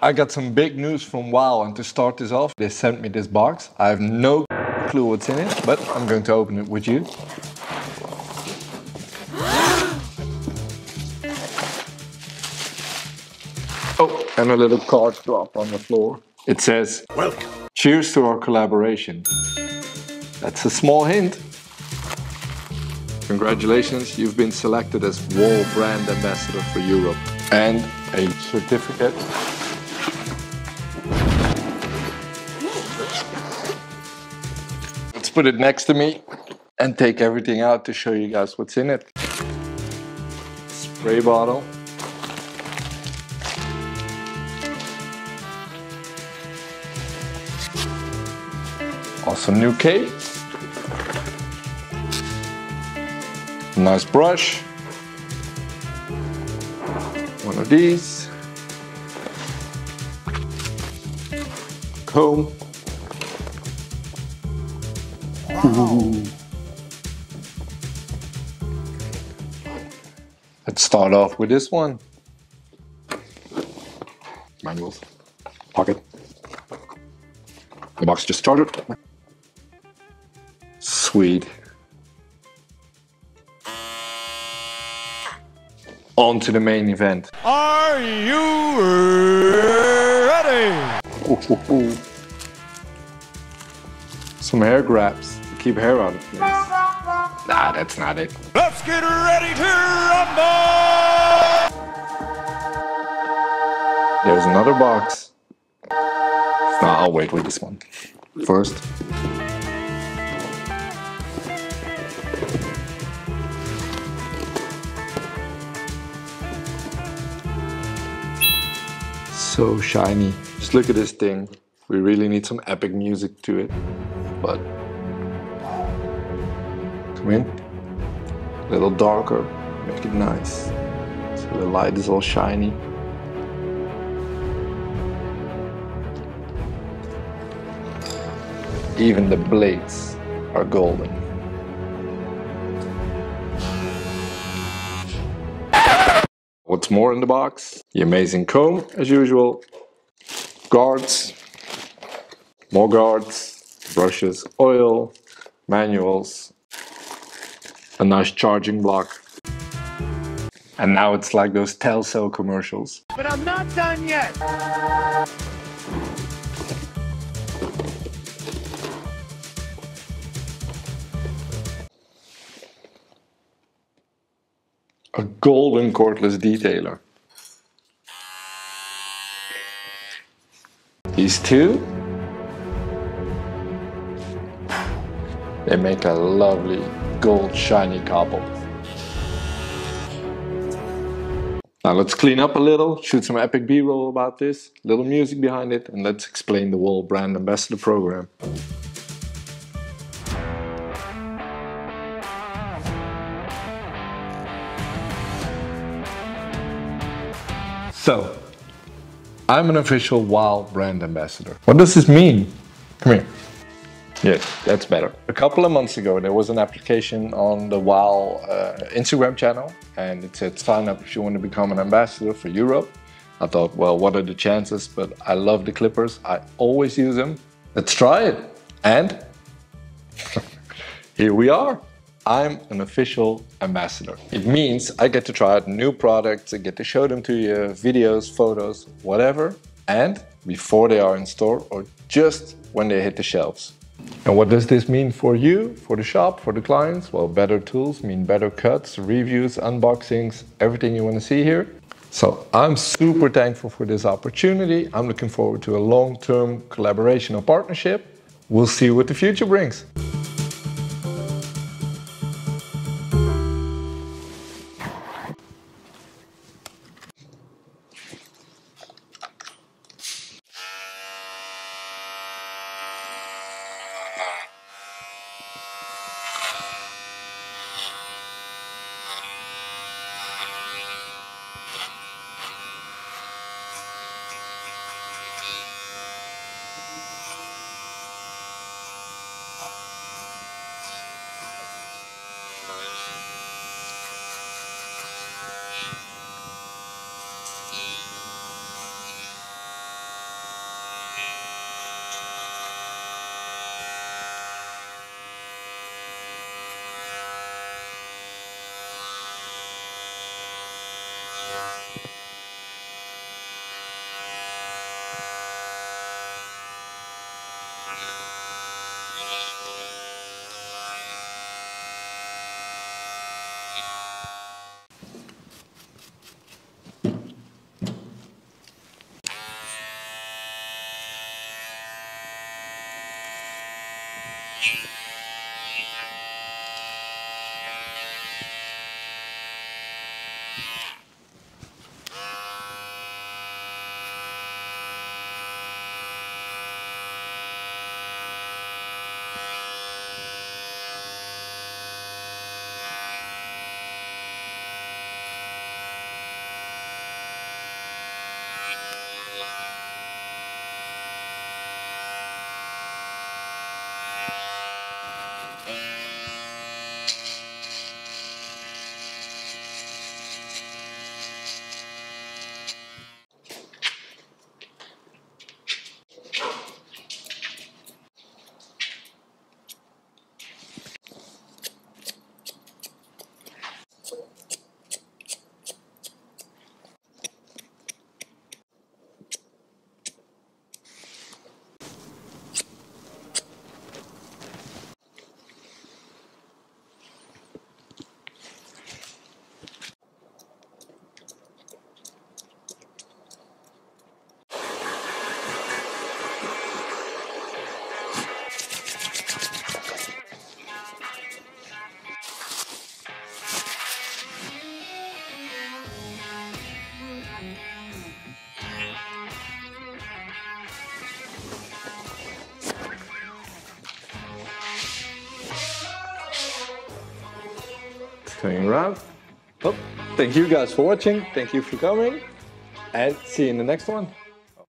I got some big news from Wahl and to start this off, they sent me this box. I have no clue what's in it, but I'm going to open it with you. Oh, and a little card drop on the floor. It says, Welcome. Cheers to our collaboration. That's a small hint. Congratulations, you've been selected as Wahl Brand Ambassador for Europe. And a certificate. Let's put it next to me and take everything out to show you guys what's in it. Spray bottle. Awesome new case. Nice brush. One of these. Comb. Ooh. Let's start off with this one. Manuals. Pocket. The box just started. Sweet. On to the main event. Are you ready? Ooh, ooh, ooh. Some hair grabs to keep hair out of place. Nah, that's not it. Let's get ready to rumble! There's another box. Nah, I'll wait with this one. First. So shiny. Just look at this thing. We really need some epic music to it. But in. A little darker. Make it nice. So the light is all shiny. Even the blades are golden. What's more in the box? The amazing comb, as usual. Guards, more guards, brushes, oil, manuals, a nice charging block. And now it's like those Tel Sell commercials. But I'm not done yet. a golden cordless detailer. These two, they make a lovely gold shiny couple. Now let's clean up a little, shoot some epic b-roll about this, little music behind it, and let's explain the Wahl Brand Ambassador Program. So, I'm an official Wahl brand ambassador. What does this mean? Come here. Yes, that's better. A couple of months ago, there was an application on the Wahl uh, Instagram channel, and it said sign up if you want to become an ambassador for Europe. I thought, well, what are the chances? But I love the clippers. I always use them. Let's try it. And here we are. I'm an official ambassador. It means I get to try out new products, I get to show them to you, videos, photos, whatever, and before they are in store or just when they hit the shelves. And what does this mean for you, for the shop, for the clients? Well, better tools mean better cuts, reviews, unboxings, everything you want to see here. So I'm super thankful for this opportunity. I'm looking forward to a long-term collaboration or partnership. We'll see what the future brings. Yeah. Turning around. Oh, thank you guys for watching. Thank you for coming. And see you in the next one.